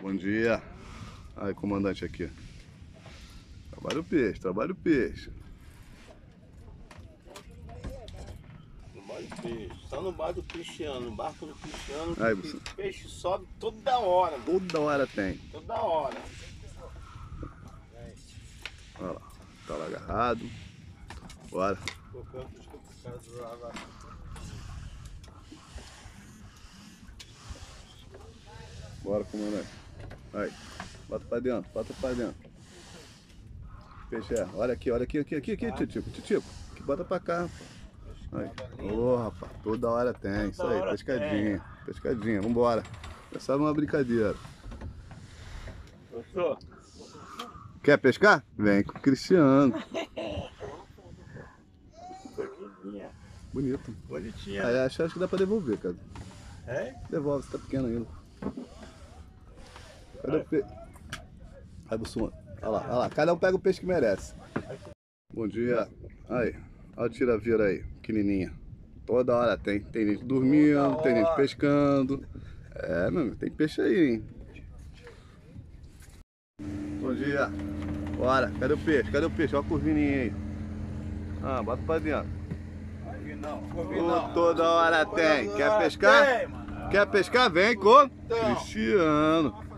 Bom dia. Aí, comandante aqui. Trabalha o peixe, trabalha o peixe. Do peixe. Só no bar do Cristiano, no barco do Cristiano, Aí, você- o peixe sobe toda hora, mano. Toda hora tem. Toda hora. Olha lá. Tá lá agarrado. Bora. Bora, comandante. Aí. Bota pra dentro, bota pra dentro. Peixe é. Olha aqui, olha aqui, aqui, aqui, aqui, titico, titico. Aqui, bota pra cá. Aí. Ô, rapaz, toda hora tem. Isso aí, pescadinha. Pescadinha, vambora. Começar uma brincadeira. Gostou? Quer pescar? Vem com o Cristiano. Bonito. Bonitinha. Aí acho, acho que dá pra devolver, cara. É? Devolve, você tá pequeno ainda. Cadê o peixe? Aí, Bussuma. Olha lá, olha lá. Cada um pega o peixe que merece. Bom dia. Aí, olha o tira-vira aí, pequenininha. Toda hora tem. Tem gente dormindo, tem gente pescando. É, meu, amigo, tem peixe aí, hein? Bom dia. Bora, cadê o peixe? Cadê o peixe? Olha a curvininha aí. Ah, bota pra dentro. Não, Ô, toda hora tem. Quer pescar? Quer pescar? Vem com Cristiano.